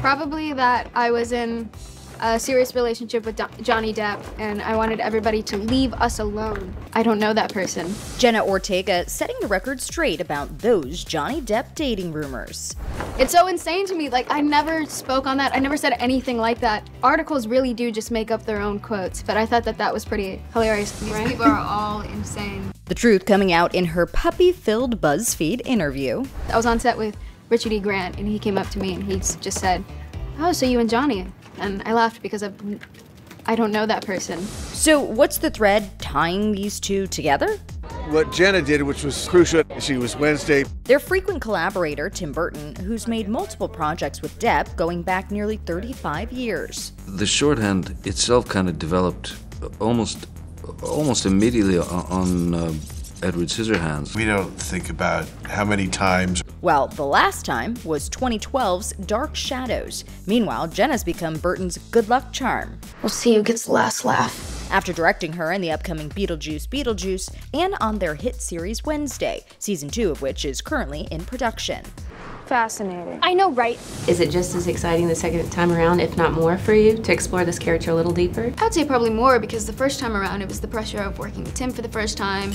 Probably that I was in a serious relationship with Johnny Depp and I wanted everybody to leave us alone. I don't know that person. Jenna Ortega setting the record straight about those Johnny Depp dating rumors. It's so insane to me. Like, I never spoke on that. I never said anything like that. Articles really do just make up their own quotes, but I thought that that was pretty hilarious. These right? people are all insane. The truth coming out in her puppy filled BuzzFeed interview. I was on set with Richard E. Grant, and he came up to me and he just said, Oh, so you and Johnny? And I laughed because I've, I don't know that person. So, what's the thread tying these two together? What Jenna did, which was crucial, she was Wednesday. Their frequent collaborator, Tim Burton, who's made multiple projects with Depp going back nearly 35 years. The shorthand itself kind of developed almost almost immediately on uh, Edward Scissorhands. We don't think about how many times. Well, the last time was 2012's Dark Shadows. Meanwhile, Jenna's become Burton's good luck charm. We'll see who gets the last laugh. After directing her in the upcoming Beetlejuice Beetlejuice and on their hit series Wednesday, season two of which is currently in production fascinating. I know, right? Is it just as exciting the second time around, if not more, for you to explore this character a little deeper? I'd say probably more because the first time around it was the pressure of working with Tim for the first time,